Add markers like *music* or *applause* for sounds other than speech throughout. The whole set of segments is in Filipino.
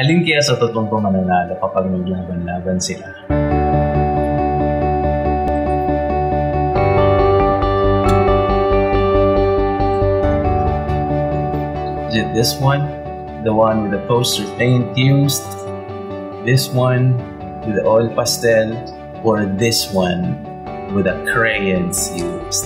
Alin kaya sa totoong mananalo kapag naglaban-laban sila? Is it this one? The one with the poster paint used? This one with the oil pastel? Or this one with the crayons used?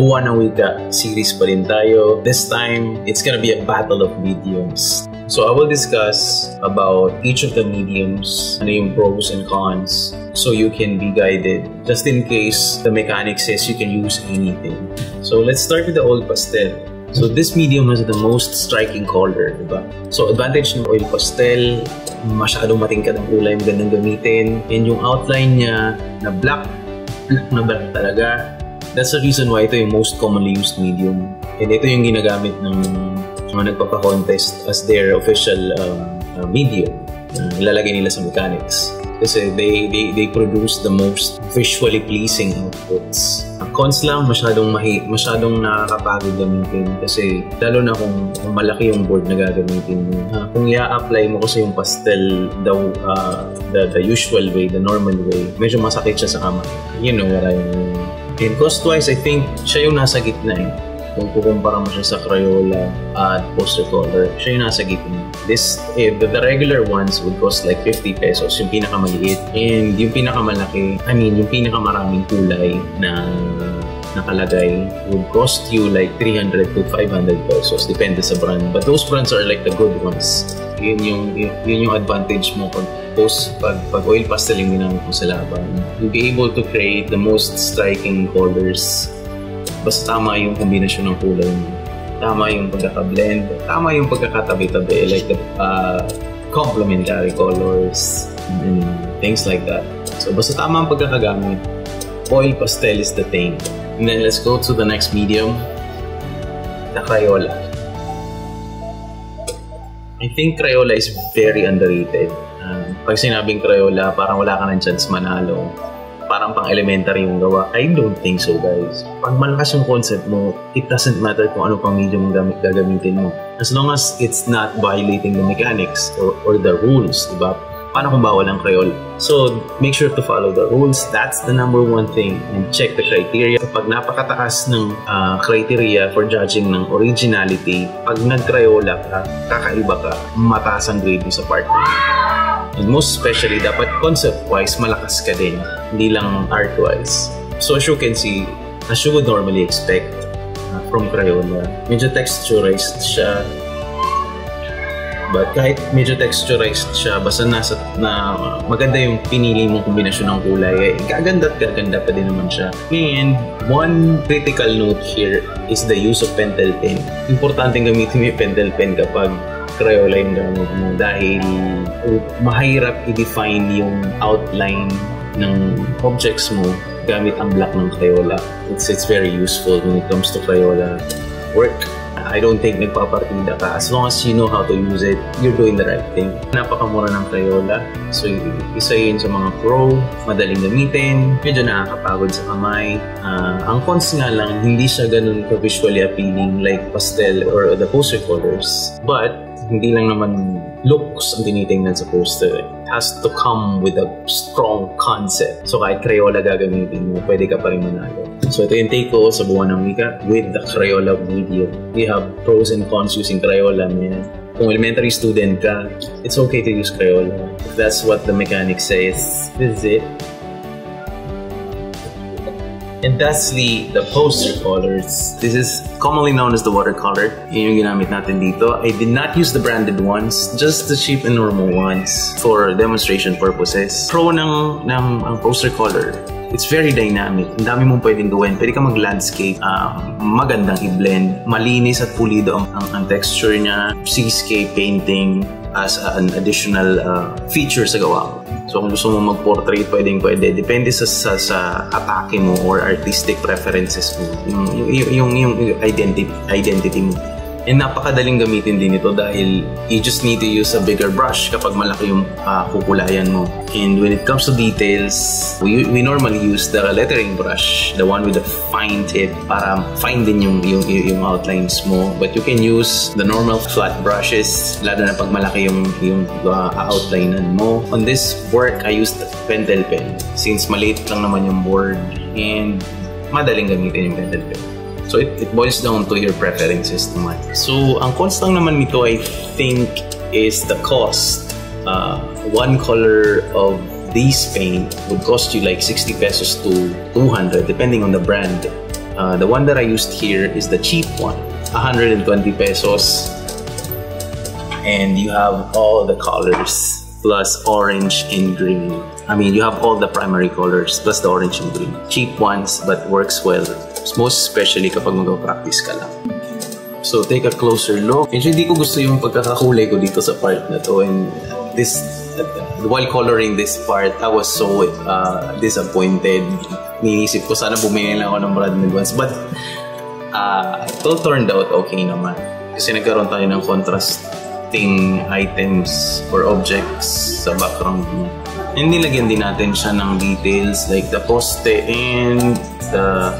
Buwan ng Wika series pa rin tayo. This time, it's gonna be a battle of mediums. So I will discuss about each of the mediums, ano yung pros and cons, so you can be guided. Just in case the mechanic says you can use anything. So let's start with the oil pastel. So this medium has the most striking color, diba? So advantage ng oil pastel, masyadong matingkad ang kulay, magandang gamitin. And yung outline niya na black, black *clears throat* na black talaga. That's the reason why ito yung most commonly used medium. And ito yung ginagamit ng mga nagpapa-contest as their official um, uh, medium na ilalagay nila sa mechanics. Kasi they, they, they produce the most visually pleasing outputs. Ang cons lang, masyadong, mahi, masyadong nakakapagod gamitin kasi lalo na kung, kung malaki yung board na gagamitin mo. Uh, kung i-apply mo kasi yung pastel the, uh, the, the usual way, the normal way, medyo masakit siya sa kamay. You know what I mean? And cost-wise, I think siya yung nasa gitna eh kung kukumpara mo siya sa Crayola at poster color, siya yung nasa gitna. This, eh, the, the regular ones would cost like 50 pesos, yung pinakamaliit. And yung pinakamalaki, I mean, yung pinakamaraming kulay na nakalagay would cost you like 300 to 500 pesos, depende sa brand. But those brands are like the good ones. Yun yung, yun, yun yung advantage mo pag post, pag, pag oil pastel yung ginamit mo sa laban. You'll be able to create the most striking colors Basta tama yung kombinasyon ng kulay mo. Tama yung pagkaka-blend. Tama yung pagkakatabi-tabi. Like the uh, complementary colors and things like that. So basta tama ang pagkakagamit. Oil pastel is the thing. And then let's go to the next medium. The Crayola. I think Crayola is very underrated. Um, pag sinabing Crayola, parang wala ka ng chance manalo parang pang elementary yung gawa. I don't think so, guys. Pag malakas yung concept mo, it doesn't matter kung ano pang medium gamit gagamitin mo. As long as it's not violating the mechanics or, or the rules, di ba? Paano kung bawal ang Crayola? So, make sure to follow the rules. That's the number one thing. And check the criteria. Kapag napakataas ng uh, criteria for judging ng originality, pag nag-Crayola ka, kakaiba ka, mataas ang grade mo sa partner. And most especially, dapat concept-wise, malakas ka din. Hindi lang art-wise. So as you can see, as you would normally expect uh, from Crayola, medyo texturized siya. But kahit medyo texturized siya, basta nasa na maganda yung pinili mong kombinasyon ng kulay, eh, gaganda at gaganda pa din naman siya. And one critical note here is the use of pentel pen. Importante gamitin yung pentel pen kapag Yung gamit mo dahil mahirap i-define yung outline ng objects mo gamit ang black ng Crayola. It's, it's very useful when it comes to Crayola work. I don't think nagpapartida ka. As long as you know how to use it, you're doing the right thing. Napakamura ng Crayola. So, isa yun sa mga pro, madaling gamitin, medyo nakakapagod sa kamay. Uh, ang cons nga lang, hindi siya ganun ka-visually appealing like pastel or the poster colors. But, hindi lang naman looks ang tinitingnan sa poster. It has to come with a strong concept. So kahit Crayola gagamitin mo, pwede ka pa rin manalo. So ito yung take ko sa buwan ng wika with the Crayola video. We have pros and cons using Crayola, man. Kung elementary student ka, it's okay to use Crayola. If that's what the mechanic says, this is it. And lastly, the poster colors. This is commonly known as the watercolor. Yun yung ginamit natin dito. I did not use the branded ones, just the cheap and normal ones for demonstration purposes. Pro ng, ng ang poster color, it's very dynamic. Ang dami mong pwedeng gawin. Pwede ka mag-landscape, um, magandang i-blend, malinis at pulido ang, ang, ang texture niya, seascape painting as an additional uh, feature sa gawa mo. So kung gusto mo mag-portrait, pwedeng pwede. Depende sa, sa, sa atake mo or artistic preferences mo. Yung, yung, yung, yung identity, identity mo. And napakadaling gamitin din ito dahil you just need to use a bigger brush kapag malaki yung uh, kukulayan mo. And when it comes to details, we, we normally use the lettering brush, the one with the fine tip para fine din yung, yung, yung outlines mo. But you can use the normal flat brushes, lalo na pag malaki yung, yung uh, outlinean mo. On this work, I used pentel pen since maliit lang naman yung board and madaling gamitin yung pentel pen. So it, it boils down to your preferences naman. So ang cons lang naman nito I think is the cost. Uh, one color of this paint would cost you like 60 pesos to 200 depending on the brand. Uh, the one that I used here is the cheap one, 120 pesos. And you have all the colors plus orange and green. I mean, you have all the primary colors plus the orange and green. Cheap ones but works well most especially kapag mag-practice ka lang. So, take a closer look. Medyo hindi ko gusto yung pagkakakulay ko dito sa part na to. And this, while coloring this part, I was so uh, disappointed. Niisip ko, sana bumili lang ako ng brand new ones. But, uh, it all turned out okay naman. Kasi nagkaroon tayo ng contrasting items or objects sa background niya. And nilagyan din natin siya ng details like the poste and the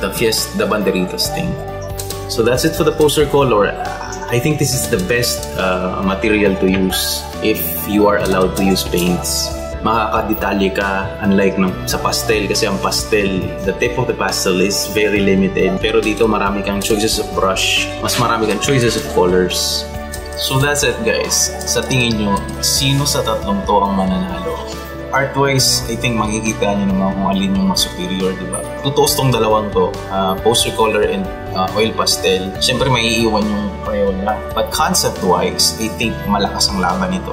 the Fiesta, the Banderitas thing. So that's it for the poster color. I think this is the best uh, material to use if you are allowed to use paints. Makakadetalye ka unlike ng, sa pastel kasi ang pastel, the tip of the pastel is very limited. Pero dito marami kang choices of brush, mas marami kang choices of colors. So that's it guys. Sa tingin nyo, sino sa tatlong to ang mananalo? Art-wise, I think makikita niyo naman kung alin yung mas superior, di ba? Tutuos tong dalawang to, uh, poster color and uh, oil pastel. Siyempre, may iiwan yung Crayola. But concept-wise, I think malakas ang laban nito.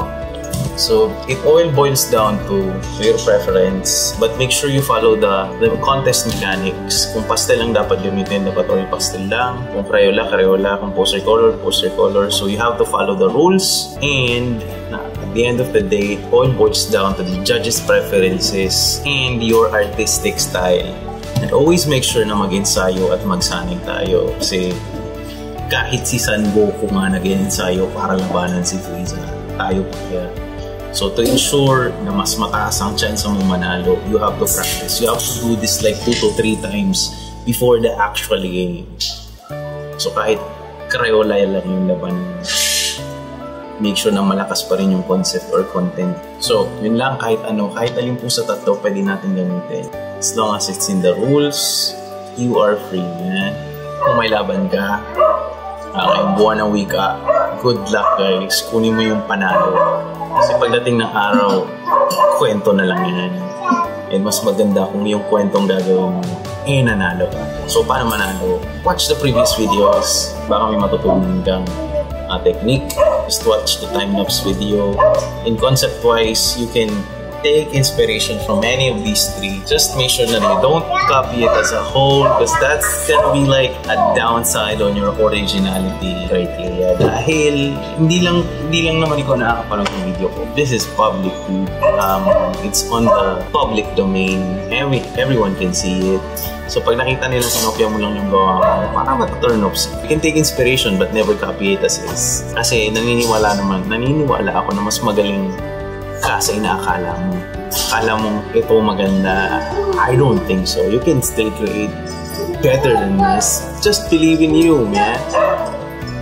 So, it all boils down to your preference. But make sure you follow the, the contest mechanics. Kung pastel lang dapat gamitin, dapat oil pastel lang. Kung Crayola, Crayola. Kung poster color, poster color. So, you have to follow the rules. And at the end of the day, it all boils down to the judges' preferences and your artistic style. And always make sure na mag-ensayo at magsanay tayo. Kasi kahit si San Goku nga nag-ensayo para labanan si Frieza, tayo pa kaya So to ensure na mas mataas ang chance mo manalo, you have to practice. You have to do this like 2 to 3 times before the actual game. So kahit Crayola lang yung laban make sure na malakas pa rin yung concept or content. So, yun lang, kahit ano, kahit alin po sa tatlo, pwede natin gamitin. As long as it's in the rules, you are free, man. Kung may laban ka, okay, buwan ng wika, good luck guys. Kunin mo yung panalo. Kasi pagdating ng araw, kwento na lang yan. And mas maganda kung yung kwentong gagawin mo, eh nanalo ka. So paano manalo? Watch the previous videos. Baka may matutunan kang uh, technique. Just watch the time-lapse video. In concept-wise, you can take inspiration from any of these three. Just make sure that you don't copy it as a whole because that's gonna be like a downside on your originality criteria. Dahil hindi lang hindi lang naman ikaw nakakapanood ng video ko. This is public Um, it's on the public domain. Every, everyone can see it. So pag nakita nila sinopya mo lang yung gawa mo, parang mataturn off. You can take inspiration but never copy it as is. Kasi naniniwala naman, naniniwala ako na mas magaling ka sa inaakala mo. Akala mong ito maganda. I don't think so. You can still create better than this. Just believe in you, man.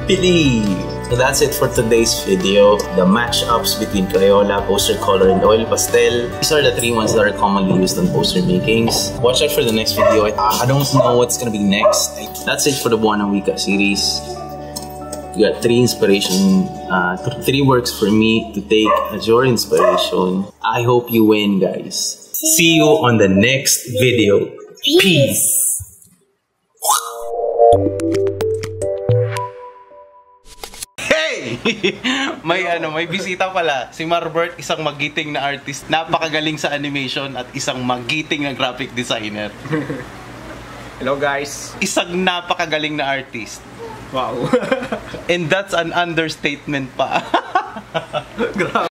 Believe. So that's it for today's video. The matchups between Crayola, poster color, and oil pastel. These are the three ones that are commonly used on poster makings. Watch out for the next video. I, don't know what's gonna be next. That's it for the Buona Wika series. You got three inspiration, uh, three works for me to take as your inspiration. I hope you win, guys. See you on the next video. Peace. Hey! *laughs* may ano, may bisita pala. Si Marbert, isang magiting na artist, napakagaling sa animation at isang magiting na graphic designer. Hello guys. Isang napakagaling na artist. Wow. *laughs* And that's an understatement pa. *laughs* Grabe.